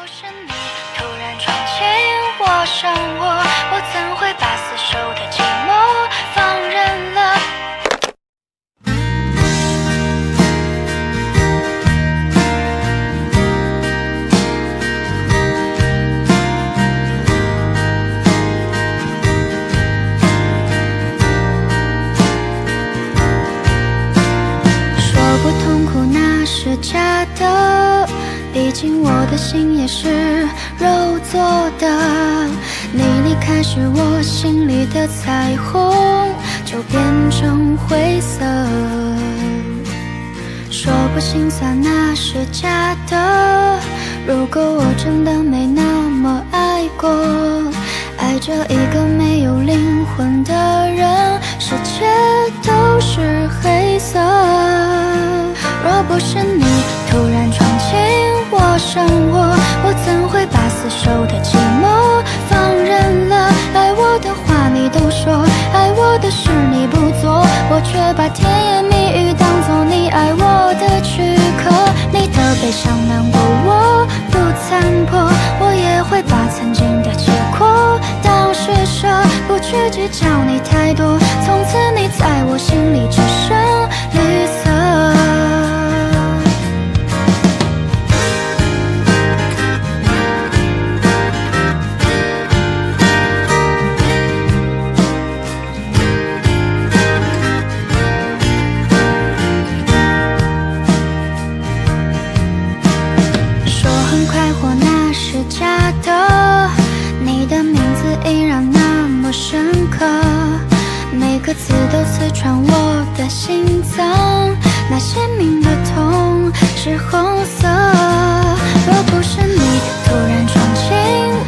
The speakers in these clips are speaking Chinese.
不是你突然闯进我生活，我怎会把死守的寂寞放任了？说不痛苦那是假的，毕竟我的心也是肉做的。你离开时，我心里的彩虹就变成灰色。说不心酸那是假的，如果我真的没那么爱过，爱着一个没有灵魂的人，世界都是黑色。若不是会把死守的寂寞放任了？爱我的话你都说，爱我的事你不做，我却把甜言蜜语当作你爱我的躯壳。你的悲伤难过我不参破，我也会把曾经的结果当施舍，不去计较你太多。从此你在我心里么深刻，每个字都刺穿我的心脏，那鲜明的痛是红色。若不是你突然闯进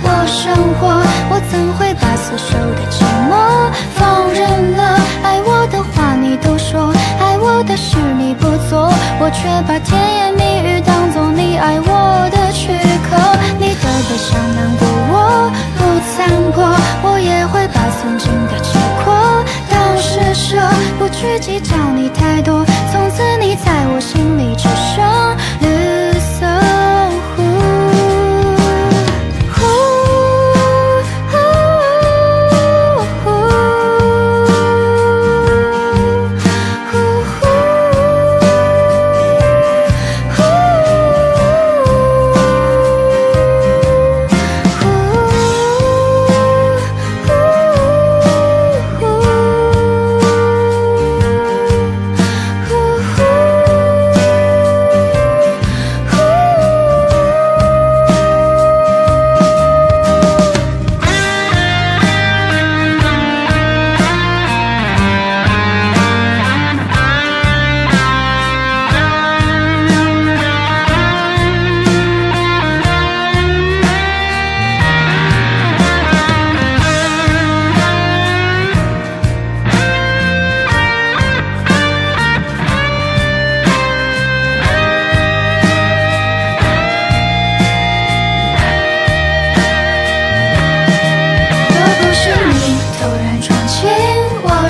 我生活，我怎会把死守的寂寞放任了？爱我的话你都说，爱我的事你不做，我却把甜言蜜语当作你爱我的躯壳。你的悲伤难过我不参破，会把曾经的且过当施舍，不去计较你太多。从此你在我心里只剩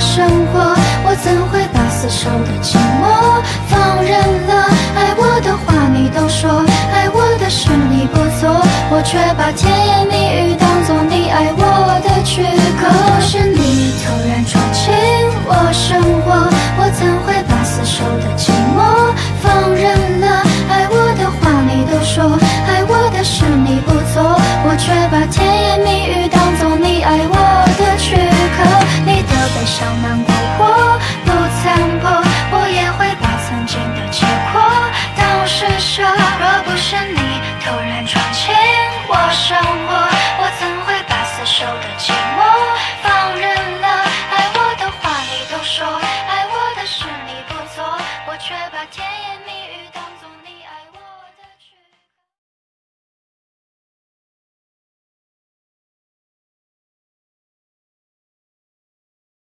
生活，我怎会把死守的寂寞放任了？爱我的话你都说，爱我的事你不做。我却把甜言蜜语当做你爱我的躯壳，是你突然闯进我生活。我怎会把死守的寂寞放任了？爱我的话你都说，爱我的事你不做。我却把甜言蜜语。小南瓜